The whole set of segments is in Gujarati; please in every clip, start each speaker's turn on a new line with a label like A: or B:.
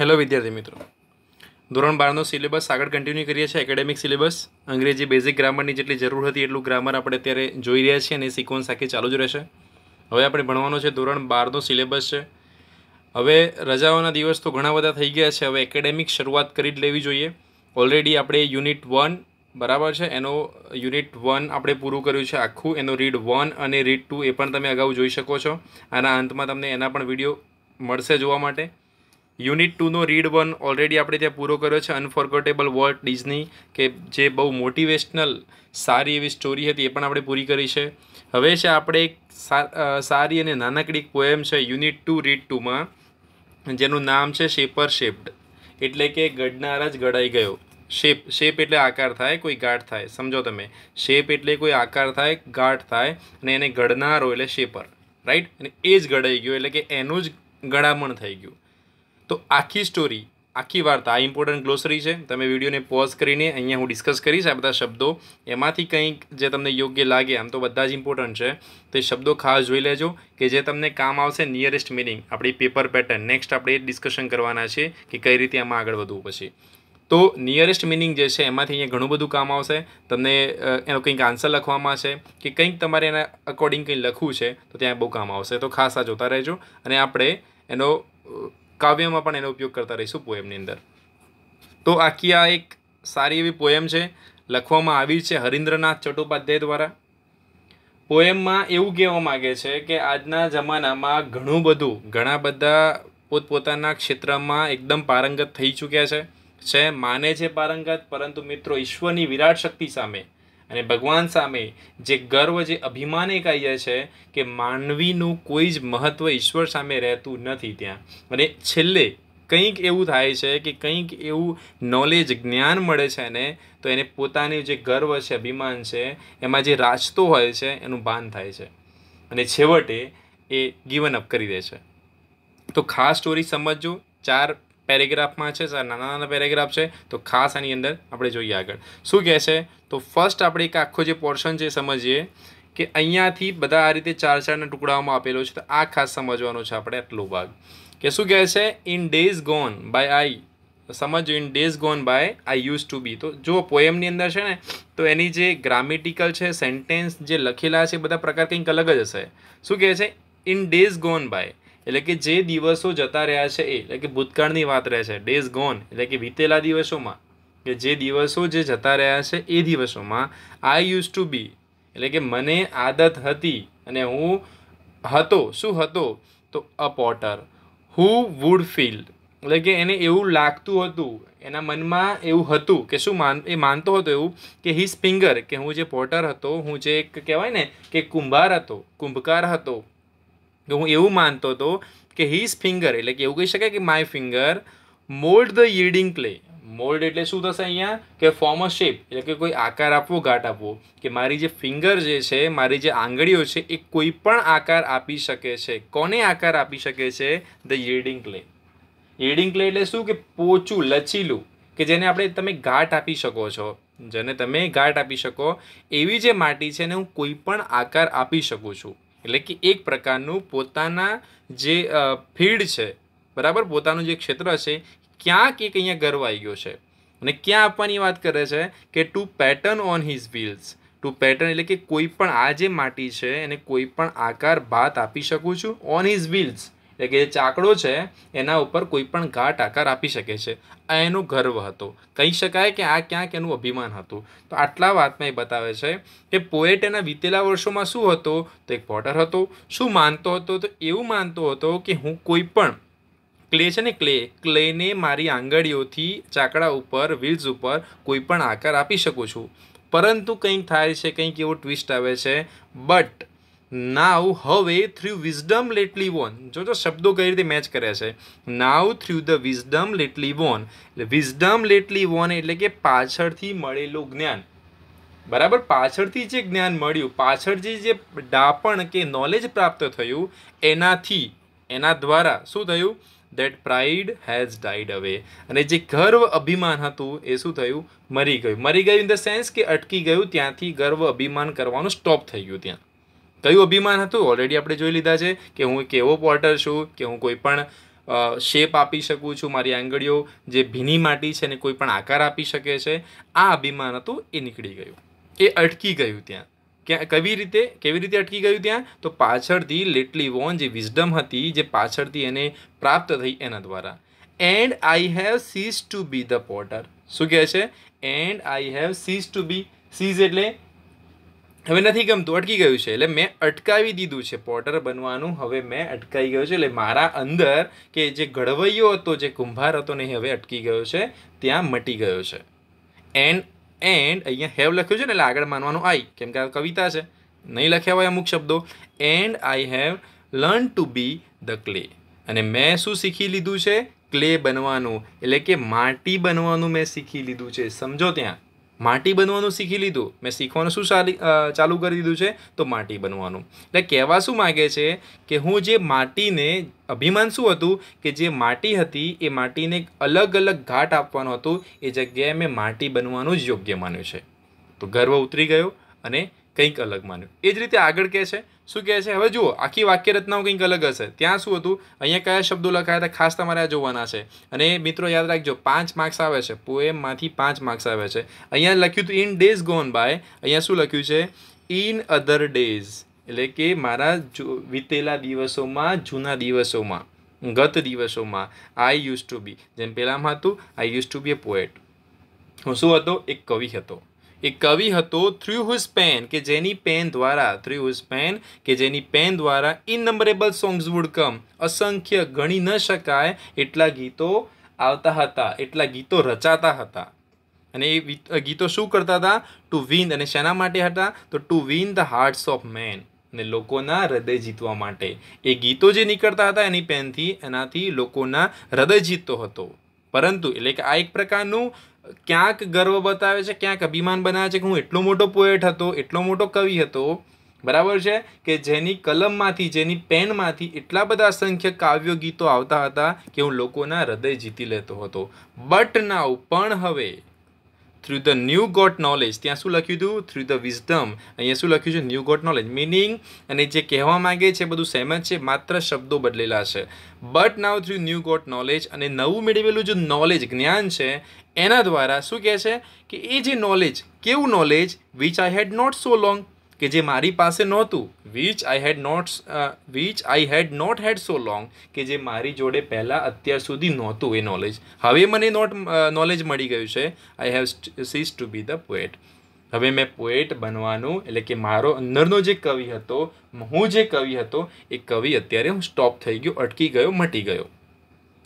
A: હેલો વિદ્યાર્થી મિત્રો. ધોરણ બારનો સિલેબસ આગળ કન્ટિન્યુ કરીએ છીએ. એકેડેમિક સિલેબસ અંગ્રેજી બેઝિક ગ્રામરની જેટલી જરૂર હતી એટલું ગ્રામર આપણે અત્યારે જોઈ રહ્યા છીએ અને સિક્વન્સ આખી ચાલુ જ રહેશે. હવે આપણે ભણવાનો છે. ધોરણ બારનો સિલેબસ છે. હવે રજાઓના દિવસ તો ઘણા બધા થઈ ગયા છે. હવે એકેડેમિક શરૂઆત કરી જ લેવી જોઈએ. ઓલરેડી આપણે યુનિટ વન બરાબર છે? એનો યુનિટ વન આપણે પૂરું કર્યું છે આખું. એનો રીડ વન અને રીડ ટુ એ પણ તમે અગાઉ જોઈ શકો છો. આના અંતમાં તમને એના પણ વીડિયો મળશે જોવા માટે. યુનિટ ટુનો રીડ વન ઓલરેડી આપણે ત્યાં પૂરો કર્યો છે અનફોર્ગટેબલ વોલ્ટ ડિઝની કે જે બહુ મોટિવેશનલ સારી એવી સ્ટોરી હતી, એ પણ આપણે પૂરી કરી છે. હવે છે આપણે એક સારી અને નાનકડી પોએમ છે, યુનિટ ટુ રીડ ટુમાં, જેનું નામ છે શેપર શેપ્ડ એટલે કે ગડનારા જ ગડાઈ ગયો. શેપ શેપ એટલે આકાર થાય, કોઈ ગાંઠ થાય. સમજો તમે. શેપ એટલે કોઈ આકાર થાય, ગાંઠ થાય, અને એને ગડનારો એટલે શેપર રાઈટ અને એ જ ગળાઈ ગયો, એટલે કે એનું જ ગળામણ થઈ ગયું. તો આખી સ્ટોરી આખી વાર્તા, આ ઇમ્પોર્ટન્ટ ગ્લોસરી છે. તમે વિડીયોને પોઝ કરીને અહીંયા હું ડિસ્કસ કરીશ આ બધા શબ્દો. એમાંથી કંઈક જે તમને યોગ્ય લાગે, આમ તો બધા જ ઇમ્પોર્ટન્ટ છે, તે શબ્દો ખાસ જોઈ લેજો, કે જે તમને કામ આવશે નિયરેસ્ટ મિનિંગ આપણી પેપર પેટર્ન નેક્સ્ટ આપણે એ ડિસ્કશન કરવાના છે કે કઈ રીતે આમાં આગળ વધવું પછી. તો નિયરેસ્ટ મિનિંગ જે છે, એમાંથી અહીંયા ઘણું બધું કામ આવશે. તમને એનો કંઈક આન્સર લખવામાં છે કે કંઈક તમારે એના અકોર્ડિંગ કંઈ લખવું છે, તો ત્યાં બહુ કામ આવશે. તો ખાસ આ જોતા રહેજો. અને આપણે એનો કાવ્યમાં પણ એનો ઉપયોગ કરતા રહીશું પોએમની અંદર. તો આખી આ એક સારી એવી પોએમ છે, લખવામાં આવી છે હરીન્દ્રનાથ ચટ્ટોપાધ્યાય દ્વારા. પોએમમાં એવું કહેવા માગે છે કે આજના જમાનામાં ઘણું બધું, ઘણા બધા પોતપોતાના ક્ષેત્રમાં એકદમ પારંગત થઈ ચૂક્યા છે. છે, માને છે પારંગત, પરંતુ મિત્રો, ઈશ્વરની વિરાટ શક્તિ સામે અને ભગવાન સામે જે ગર્વ, જે અભિમાન એક કહીએ છે કે માનવીનું કોઈ જ મહત્ત્વ ઈશ્વર સામે રહેતું નથી ત્યાં. અને છેલ્લે કંઈક એવું થાય છે કે કંઈક એવું નોલેજ જ્ઞાન મળે છે એને, તો એને પોતાની જે ગર્વ છે, અભિમાન છે, એમાં જે રાચતો હોય છે, એનું ભાન થાય છે. અને છેવટે એ ગિવન અપ કરી દે છે. તો ખાસ સ્ટોરી સમજજો. ચાર પેરેગ્રાફમાં છે, સર, નાના નાના પેરેગ્રાફ છે, તો ખાસ આની અંદર આપણે જોઈએ આગળ. શું કહે છે? તો ફર્સ્ટ આપણે એક આખો જે પોર્શન છે સમજીએ કે અહીંયાથી બધા આ રીતે ચાર ચારના ટુકડાઓમાં આપેલો છે, તો આ ખાસ સમજવાનો છે આપણે આટલો ભાગ. કે શું કહે છે? In days gone by I સમજો in days gone by I use to be તો જો પોએમની અંદર છે ને, તો એની જે ગ્રામેટિકલ છે સેન્ટેન્સ જે લખેલા છે બધા પ્રકાર કંઈક અલગ જ હશે. શું કહે છે? ઇન ડેઝ ગોન બાય એટલે કે જે દિવસો જતા રહ્યા છે એ, એટલે કે ભૂતકાળની વાત રહે છે ડેઝ ગોન એટલે કે વીતેલા દિવસોમાં, કે જે દિવસો જે જતા રહ્યા છે એ દિવસોમાં આઈ યુઝ ટુ બી એટલે કે મને આદત હતી અને હું હતો, શું હતો? તો a potter who would feel એટલે કે એને એવું લાગતું હતું, એના મનમાં એવું હતું, કે શું માન, એ માનતો હતો એવું, કે હિઝ ફિંગર કે હું જે પોટર હતો, હું જે એક કહેવાય ને, કે કુંભાર હતો, કુંભકાર હતો હું એવું માનતો હતો કે હિઝ ફિંગર એટલે કે એવું કહી શકાય કે my finger mould the yielding clay mould એટલે શું થશે અહીંયા? કે ફોર્મ અ શેપ એટલે કે કોઈ આકાર આપવો, ઘાટ આપવો. કે મારી જે ફિંગર જે છે, મારી જે આંગળીઓ છે, એ કોઈ પણ આકાર આપી શકે છે. કોને આકાર આપી શકે છે? The yielding clay yielding clay એટલે શું? કે પોચું, લચીલું. કે જેને આપણે તમે ઘાટ આપી શકો છો. જેને તમે ઘાટ આપી શકો, એવી જે માટી છે ને હું કોઈ પણ આકાર આપી શકું છું. એટલે કે એક પ્રકારનું પોતાના જે ફીડ છે, બરાબર? પોતાનું જે ક્ષેત્ર છે, ક્યાંક એક અહીંયા ગર્વ આવી ગયો છે. અને ક્યાં આપવાની વાત કરે છે કે to pattern on his wheels to pattern એટલે કે કોઈ પણ આ જે માટી છે, એને કોઈ પણ આકાર ભાત આપી શકું છું ઓન હિઝ વ્હીલ્સ એટલે કે જે ચાકડો છે, એના ઉપર કોઈ પણ ઘાટ આકાર આપી શકે છે. આ એનો ગર્વ હતો. કહી શકાય કે આ ક્યાંક એનું અભિમાન હતું. તો આટલા વાતમાં એ બતાવે છે કે પોએટ એના વીતેલા વર્ષોમાં શું હતો? તો એક પોટર હતો. શું માનતો હતો? તો એવું માનતો હતો કે હું કોઈ પણ ક્લે છે ને ક્લે, ક્લેને મારી આંગળીઓથી ચાકડા ઉપર વ્હીલ્સ ઉપર કોઈ પણ આકાર આપી શકું છું. પરંતુ કંઈક થાય છે, કંઈક એવો ટ્વિસ્ટ આવે છે. બટ નાવ હવે થ્રુ વિઝડમ લેટલી વોન જો તો શબ્દો કઈ રીતે મેચ કરે છે? Now through the wisdom lately won એટલે વિઝડમ લેટલી વોન એટલે કે પાછળથી મળેલું જ્ઞાન. બરાબર? પાછળથી જે જ્ઞાન મળ્યું, પાછળથી જે ડાપણ કે નોલેજ પ્રાપ્ત થયું, એનાથી, એના દ્વારા શું થયું? દેટ પ્રાઇડ હેઝ ડાઈડ અવે અને જે ગર્વ અભિમાન હતું, એ શું થયું? મરી ગયું. મરી ગયું ઇન ધ સેન્સ કે અટકી ગયું, ત્યાંથી ગર્વ અભિમાન કરવાનું સ્ટોપ થઈ ગયું ત્યાં. કયું અભિમાન હતું? ઓલરેડી આપણે જોઈ લીધા છે કે હું એક એવો પોર્ટર છું કે હું કોઈ પણ શેપ આપી શકું છું મારી આંગળીઓ, જે ભીની માટી છે એને કોઈ પણ આકાર આપી શકે છે. આ અભિમાન હતું, એ નીકળી ગયું. એ અટકી ગયું ત્યાં. ક્યાં, કેવી રીતે કેવી રીતે અટકી ગયું ત્યાં? તો પાછળથી લેટલી વોન જે વિઝડમ હતી, જે પાછળથી એને પ્રાપ્ત થઈ એના દ્વારા. And I have cease to be the potter શું કહે છે? And I have cease to be cease એટલે હવે નથી ગમતું, અટકી ગયું છે. એટલે મેં અટકાવી દીધું છે પોટર બનવાનું. હવે મેં અટકાઈ ગયો છે. એટલે મારા અંદર કે જે ઘડવૈયો હતો, જે કુંભાર હતો ને હવે અટકી ગયો છે. ત્યાં મટી ગયો છે. એન્ડ એન્ડ અહીંયા હેવ લખ્યું છે ને, એટલે આગળ માનવાનું આઈ, કેમ કે આ કવિતા છે. નહીં લખ્યા હોય અમુક શબ્દો. And I have learn to be the clay અને મેં શું શીખી લીધું છે? ક્લે બનવાનું. એટલે કે માટી બનવાનું મેં શીખી લીધું છે. સમજો ત્યાં. માટી બનવાનું શીખી લીધું. મેં શીખવાનું શું ચાલી ચાલુ કરી દીધું છે? તો માટી બનવાનું. એટલે કહેવા શું માગે છે કે હું જે માટીને, અભિમાન શું હતું કે જે માટી હતી એ માટીને અલગ અલગ ઘાટ આપવાનું હતું. એ જગ્યાએ મેં માટી બનવાનું જ યોગ્ય માન્યું છે. તો ગર્વ ઉતરી ગયો અને કંઈક અલગ માન્યું. એ જ રીતે આગળ કહે છે, શું કહે છે? હવે જુઓ, આખી વાક્ય રચનાઓ કંઈક અલગ હશે. ત્યાં શું હતું? અહીંયા કયા શબ્દો લખાયા હતા? ખાસ તમારે આ જોવાના છે. અને મિત્રો યાદ રાખજો, પાંચ માર્ક્સ આવે છે. પોએમમાંથી પાંચ માર્ક્સ આવે છે. અહીંયા લખ્યું હતું, ઇન ડેઝ ગોન બાય. અહીંયા શું લખ્યું છે? In other days. એટલે કે મારા વીતેલા દિવસોમાં, જૂના દિવસોમાં, ગત દિવસોમાં આઈ યુઝ ટુ બી જેમ પહેલાંમાં હતું I use to be a poet હું શું હતો? એક કવિ હતો. એ કવિ હતો થ્રુ હુઝ પેન કે જેની પેન દ્વારા થ્રુ હુઝ પેન કે જેની પેન દ્વારા ઇનનંબરેબલ સોંગ્સ વુડ કમ અસંખ્ય, ગણી ન શકાય એટલા ગીતો આવતા હતા, એટલા ગીતો રચાતા હતા. અને એ ગીતો શું કરતા હતા? ટુ વિન અને શેના માટે હતા? તો to win the hearts of men અને લોકોના હૃદય જીતવા માટે. એ ગીતો જે નીકળતા હતા એની પેનથી એનાથી લોકોના હૃદય જીતતો હતો. પરંતુ, એટલે કે આ એક પ્રકારનું ક્યાંક ગર્વ બતાવે છે, ક્યાંક અભિમાન બનાવે છે કે હું એટલો મોટો પોએટ હતો, એટલો મોટો કવિ હતો. બરાબર છે? કે જેની કલમમાંથી, જેની પેનમાંથી એટલા બધા અસંખ્ય કાવ્યો ગીતો આવતા હતા કે હું લોકોના હૃદય જીતી લેતો હતો. બટ નાવ પણ હવે through the new got knowledge ત્યાં શું લખ્યું હતું? થ્રુ ધ વિઝડમ અહીંયા શું લખ્યું છે? ન્યૂ ગોટ નોલેજ મિનિંગ અને જે કહેવા માંગે છે બધું સેમ જ છે, માત્ર શબ્દો બદલેલા છે. But now through new got knowledge અને નવું મેળવેલું જે નોલેજ જ્ઞાન છે, એના દ્વારા શું કહે છે? કે એ જે નોલેજ કેવું knowledge which I had not so long કે જે મારી પાસે નહોતું which I had not which I had not had so long કે જે મારી જોડે પહેલાં અત્યાર સુધી નહોતું એ નોલેજ હવે મને નોટ નોલેજ મળી ગયું છે. I have cease to be the poet હવે મેં પોએટ બનવાનું, એટલે કે મારો અંદરનો જે કવિ હતો, હું જે કવિ હતો, એ કવિ અત્યારે હું સ્ટોપ થઈ ગયો, અટકી ગયો, મટી ગયો.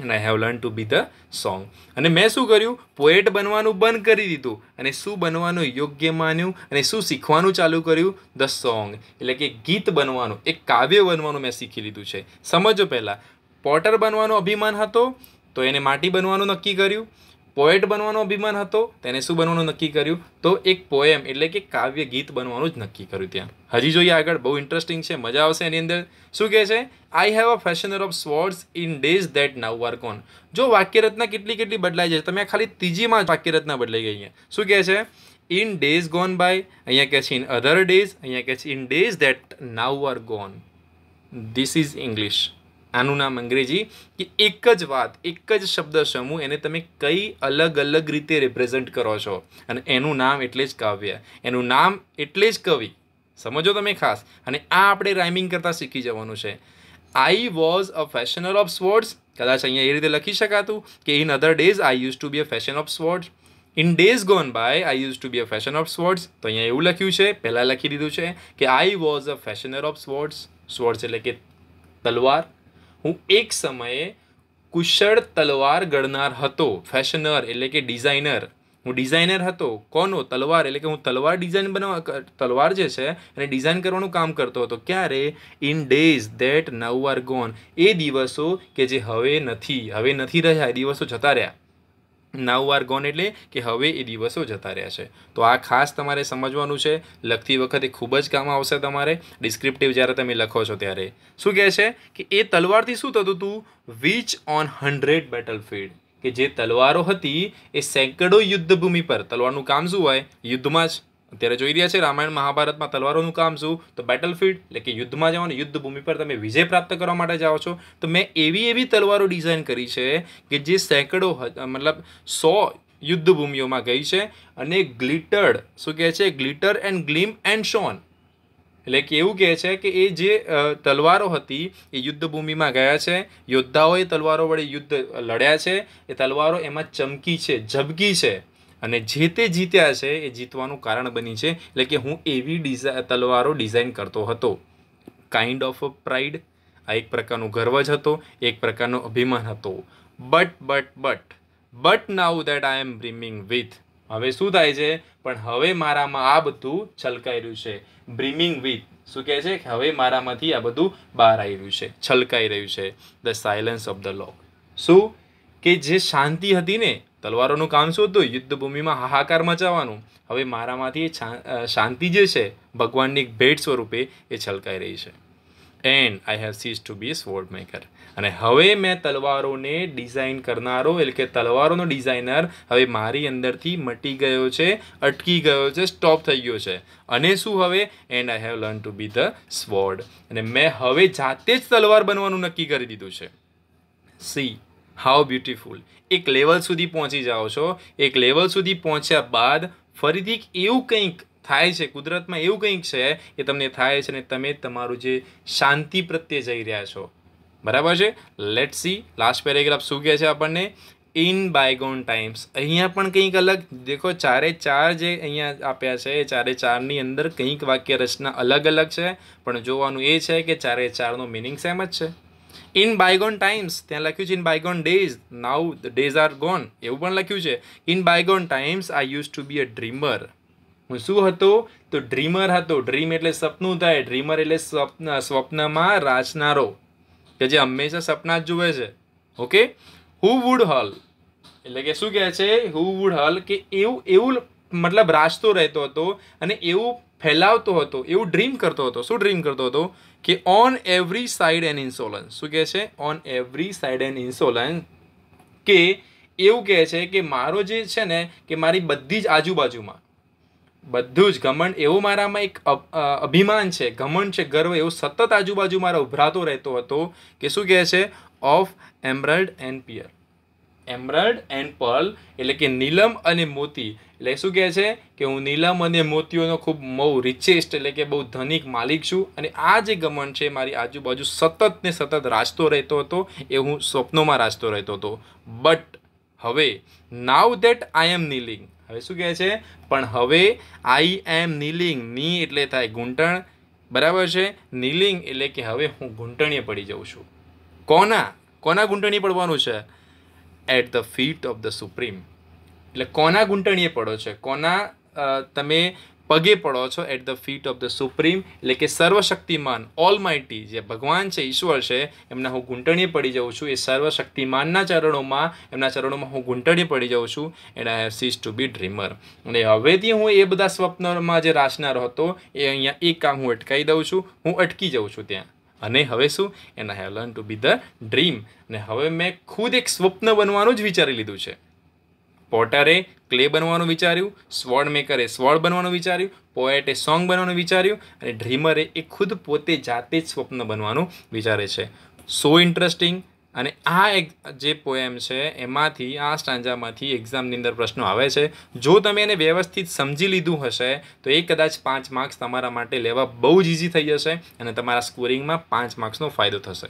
A: And I have learn to be the song અને મેં શું કર્યું? પોએટ બનવાનું બંધ કરી દીધું. અને શું બનવાનું? યોગ્ય માન્યું. અને શું શીખવાનું ચાલુ કર્યું? ધ સોંગ એટલે કે ગીત બનવાનું. એક કાવ્ય બનવાનું મેં શીખી લીધું છે. સમજો પહેલાં. પોટર બનવાનો અભિમાન હતો, તો એને માટી બનવાનું નક્કી કર્યું. પોએટ બનવાનો અભિમાન હતો, તેને શું બનવાનું નક્કી કર્યું? તો એક પોએમ એટલે કે કાવ્ય ગીત બનવાનું જ નક્કી કર્યું ત્યાં. હજી જોઈએ આગળ, બહુ ઇન્ટરેસ્ટિંગ છે, મજા આવશે એની અંદર. શું કહે છે? I have a fashioner of swords in days that now are gone જો વાક્યરચના કેટલી કેટલી બદલાઈ જાય તમે ખાલી ત્રીજીમાં વાક્યરચના બદલાઈ ગઈ છે. શું કહે છે? ઇન ડેઝ ગોન બાય અહીંયા કહે છે ઇન અધર ડેઝ અહીંયા કહે છે in days that now are gone this is English આનું નામ અંગ્રેજી, કે એક જ વાત, એક જ શબ્દ સમૂહ એને તમે કઈ અલગ અલગ રીતે રિપ્રેઝન્ટ કરો છો. અને એનું નામ એટલે જ કાવ્ય. એનું નામ એટલે જ કવિ. સમજો તમે ખાસ. અને આ આપણે રાઇમિંગ કરતાં શીખી જવાનું છે. I was a fashioner of swords કદાચ અહીંયા એ રીતે લખી શકાતું કે in other days I use to be a fashion of swords in days gone by I use to be a fashion of swords તો અહીંયા એવું લખ્યું છે. પહેલાં લખી દીધું છે કે I was a fashioner of swords swords એટલે કે તલવાર. હું એક સમયે કુશળ તલવાર ગળનાર હતો, ફેશનર એટલે કે ડિઝાઇનર. હું ડિઝાઇનર હતો. કોનો? તલવાર એટલે કે હું તલવાર ડિઝાઇન બનાવવા તલવાર જે છે એને ડિઝાઇન કરવાનું કામ કરતો હતો. ક્યારે? In days that now are gone એ દિવસો કે જે હવે નથી હવે નથી રહ્યા, એ દિવસો જતા રહ્યા. નાવ આર ગોન એટલે કે હવે એ દિવસો જતા રહ્યા છે. તો આ ખાસ તમારે સમજવાનું છે. લખતી વખતે ખૂબ જ કામ આવશે તમારે. ડિસ્ક્રિપ્ટિવ જ્યારે તમે લખો છો ત્યારે. શું કહે છે? કે એ તલવારથી શું થતું હતું? Which on hundred battle field કે જે તલવારો હતી એ સેંકડો યુદ્ધભૂમિ પર. તલવારનું કામ શું હોય? યુદ્ધમાં જ. અત્યારે જોઈ રહ્યા છે, રામાયણ મહાભારતમાં તલવારોનું કામ શું? તો બેટલફિલ્ડ એટલે કે યુદ્ધમાં જવાનું યુદ્ધ ભૂમિ પર તમે વિજય પ્રાપ્ત કરવા માટે જાઓ છો. તો મેં એવી એવી તલવારો ડિઝાઇન કરી છે કે જે સેંકડો મતલબ સો યુદ્ધ ભૂમિઓમાં ગઈ છે અને ગ્લિટર્ડ શું કહે છે? Glitter and gleam and shone એટલે કે એવું કહે છે કે એ જે તલવારો હતી, એ યુદ્ધ ભૂમિમાં ગયા છે. યોદ્ધાઓએ તલવારો વડે યુદ્ધ લડ્યા છે. એ તલવારો એમાં ચમકી છે, ઝબકી છે. અને જે તે જીત્યા છે, એ જીતવાનું કારણ બની છે. એટલે કે હું એવી ડિઝા, તલવારો ડિઝાઇન કરતો હતો. કાઇન્ડ ઓફ પ્રાઇડ આ એક પ્રકારનો ગર્વ જ હતો, એક પ્રકારનો અભિમાન હતો. But but but but now that I am brimming with હવે શું થાય છે? પણ હવે મારામાં આ બધું છલકાઈ રહ્યું છે. બ્રિમિંગ વિથ શું કહે છે? કે હવે મારામાંથી આ બધું બહાર આવી રહ્યું છે. છલકાઈ રહ્યું છે. The silence of the low શું? કે જે શાંતિ હતી ને તલવારોનું કામ શું હતું? યુદ્ધભૂમિમાં હાહાકાર મચાવવાનું. હવે મારામાંથી શાંતિ જે છે, ભગવાનની ભેટ સ્વરૂપે એ છલકાઈ રહી છે. And I have cease to be sword maker અને હવે મેં તલવારોને ડિઝાઇન કરનારો, એટલે કે તલવારોનો ડિઝાઇનર હવે મારી અંદરથી મટી ગયો છે, અટકી ગયો છે સ્ટોપ થઈ ગયો છે. અને શું હવે? And I have learn to be the sword અને મેં હવે જાતે જ તલવાર બનવાનું નક્કી કરી દીધું છે. સી હાઉ બ્યુટીફુલ એક લેવલ સુધી પહોંચી જાઓ છો. એક લેવલ સુધી પહોંચ્યા બાદ ફરીથી એવું કંઈક થાય છે, કુદરતમાં એવું કંઈક છે એ તમને થાય છે ને તમે તમારું જે શાંતિ પ્રત્યે જઈ રહ્યા છો. બરાબર છે? લેટ સી લાસ્ટ પેરેગ્રાફ શું કહે છે આપણને? ઇન બાયગોન ટાઈમ્સ અહીંયા પણ કંઈક અલગ, દેખો, ચારે ચાર જે અહીંયા આપ્યા છે, એ ચારે ચારની અંદર કંઈક વાક્ય રચના અલગ અલગ છે. પણ જોવાનું એ છે કે ચારે ચારનો મિનિંગ સેમ જ છે. ઇન બાયગોન ટાઈમ્સ ત્યાં લખ્યું છે in bygone days now the days are gone એવું પણ લખ્યું છે. In bygone times I use to be a dreamer હું શું હતો? તો ડ્રીમર હતો. ડ્રીમ એટલે સપનું થાય. ડ્રીમર એટલે સ્વપ્ન, સ્વપ્નમાં રાચનારો. કે જે હંમેશા સપના જ જુએ છે. ઓકે હુ વુડ હલ એટલે કે શું કહે છે? હુ વુડ હલ કે એવું એવું મતલબ રાચતો રહેતો હતો અને એવું ફેલાવતો હતો. એવું ડ્રીમ કરતો હતો. શું ડ્રીમ કરતો હતો? કે on every side an insolence શું કહે છે? On every side an insolence કે એવું કહે છે કે મારો જે છે ને, કે મારી બધી જ આજુબાજુમાં, બધું જ ઘમંડ, એવો મારામાં એક અભિમાન છે, ઘમંડ છે, ગર્વ, એવો સતત આજુબાજુ મારા ઉભરાતો રહેતો હતો કે શું કહે છે? Of emerald and pearl emerald and pearl એટલે કે નીલમ અને મોતી. એટલે શું કહે છે? કે હું નીલમ અને મોતીઓનો ખૂબ બહુ રિચેસ્ટ એટલે કે બહુ ધનિક માલિક છું અને આ જે ગમન છે, મારી આજુબાજુ સતત ને સતત રાચતો રહેતો હતો, એ હું સ્વપ્નોમાં રાચતો રહેતો હતો. બટ હવે નાવ ધેટ આઈ એમ નીલિંગ હવે શું કહે છે? પણ હવે આઈ એમ નીલિંગની એટલે થાય ઘૂંટણ. બરાબર છે? નીલિંગ એટલે કે હવે હું ઘૂંટણીએ પડી જાઉં છું. કોના? કોના ઘૂંટણીએ પડવાનું છે? At the feet of the supreme એટલે કોના ઘૂંટણીએ પડો છે? કોના તમે પગે પડો છો at the feet of the supreme એટલે કે સર્વશક્તિમાન ઓલ માઇટી જે ભગવાન છે, ઈશ્વર છે, એમના હું ઘૂંટણીએ પડી જાઉં છું. એ સર્વશક્તિમાનના ચરણોમાં, એમના ચરણોમાં હું ઘૂંટણીએ પડી જાઉં છું and I have cease to be dreamer અને હવેથી હું એ બધા સ્વપ્નમાં જે રાચનારો હતો એ અહીંયા એક કામ હું અટકાવી દઉં છું. હું અટકી જાઉં છું ત્યાં. અને હવે શું? And I have learn to be the dream અને હવે મેં ખુદ એક સ્વપ્ન બનવાનું જ વિચારી લીધું છે. પોટરે ક્લે બનવાનું વિચાર્યું સ્વોર્ડ મેકરે સ્વોર્ડ બનવાનું વિચાર્યું પોએટે સોંગ બનવાનું વિચાર્યું, અને ડ્રીમરે એ ખુદ પોતે જાતે જ સ્વપ્ન બનવાનું વિચારે છે. સો ઇન્ટરેસ્ટિંગ અને આ એક જે પોએમ છે, એમાંથી, આ સ્ટાંજામાંથી એક્ઝામની અંદર પ્રશ્નો આવે છે. જો તમે એને વ્યવસ્થિત સમજી લીધું હશે, તો એ કદાચ પાંચ માર્ક્સ તમારા માટે લેવા બહુ જ ઇઝી થઈ જશે અને તમારા સ્કોરિંગમાં પાંચ માર્ક્સનો ફાયદો થશે.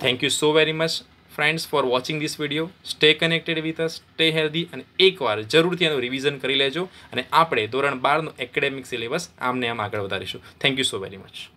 A: Thank you so very much friends for watching this video stay connected with us stay healthy અને એકવાર જરૂરથી એનું રિવિઝન કરી લેજો. અને આપણે ધોરણ બારનું એકેડેમિક સિલેબસ આમને આમ આગળ વધારીશું. Thank you so very much